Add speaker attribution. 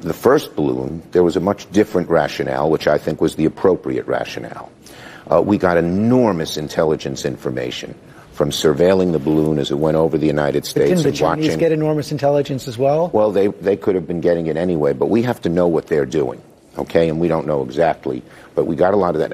Speaker 1: the first balloon, there was a much different rationale, which I think was the appropriate rationale. Uh, we got enormous intelligence information from surveilling the balloon as it went over the United States
Speaker 2: didn't the Chinese
Speaker 1: watching.
Speaker 2: get enormous intelligence as well?
Speaker 1: Well, they, they could have been getting it anyway, but we have to know what they're doing, okay? And we don't know exactly, but we got a lot of that.